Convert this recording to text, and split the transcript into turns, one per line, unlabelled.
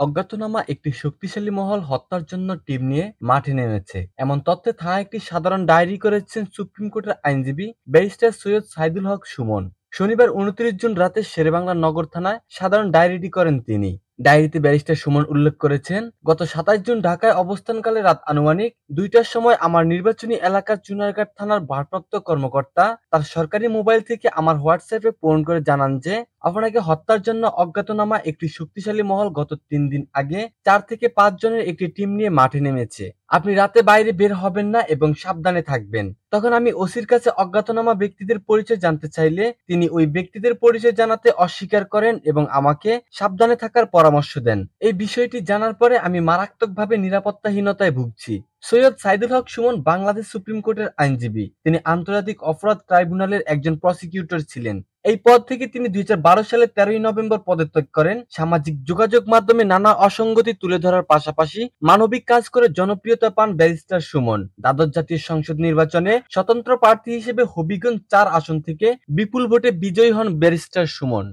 অজ্ঞাতনামা একটি শক্তিশালী মহল হত্যার জন্য টিম নিয়ে মাঠে নেমেছে। এমন তথ্যে থানা একটি সাধারণ ডায়েরি করেছেন সুপ্রিম কোর্টের আইনজীবী ব্যারিস্টার সৈয়দ সাইদুল হক সুমন। শনিবার উনত্রিশ জুন রাতে শেরেবাংলা নগর থানায় সাধারণ ডায়েরিটি করেন তিনি। ডায়েরিতে ব্যারিস্টার সুমন উল্লেখ করেছেন, গত সাতাশ জুন ঢাকায় অবস্থানকালে রাত আনুমানিক দুইটার সময় আমার নির্বাচনী এলাকার চুনারঘাট থানার ভারপ্রাপ্ত কর্মকর্তা তার সরকারি মোবাইল থেকে আমার হোয়াটসঅ্যাপে ফোন করে জানান যে আপনাকে হত্যার জন্য অজ্ঞাতনামা একটি শক্তিশালী মহল গত তিন দিন আগে চার থেকে পাঁচ জনের একটি টিম নিয়ে মাঠে নেমেছে। আপনি রাতে বাইরে বের হবেন না এবং সাবধানে থাকবেন। তখন আমি ওসির কাছে অজ্ঞাতনামা ব্যক্তিদের পরিচয় জানতে চাইলে তিনি ওই ব্যক্তিদের পরিচয় জানাতে অস্বীকার করেন এবং আমাকে সাবধানে থাকার পরামর্শ দেন। এই বিষয়টি জানার পরে আমি মারাত্মকভাবে নিরাপত্তাহীনতায় ভুগছি। সৈয়দ সাইদুল হক সুমন বাংলাদেশ সুপ্রিম কোর্টের আইনজীবী। তিনি আন্তর্জাতিক অপরাধ ট্রাইব্যুনালের একজন প্রসিকিউটর ছিলেন। এই পদ থেকে তিনি দুই সালে তেরোই নভেম্বর পদত্যাগ করেন। সামাজিক যোগাযোগ মাধ্যমে নানা অসঙ্গতি তুলে ধরার পাশাপাশি মানবিক কাজ করে জনপ্রিয়তা পান ব্যারিস্টার সুমন। দ্বাদশ জাতীয় সংসদ নির্বাচনে স্বতন্ত্র প্রার্থী হিসেবে হবিগঞ্জ চার আসন থেকে বিপুল ভোটে বিজয়ী হন ব্যারিস্টার সুমন।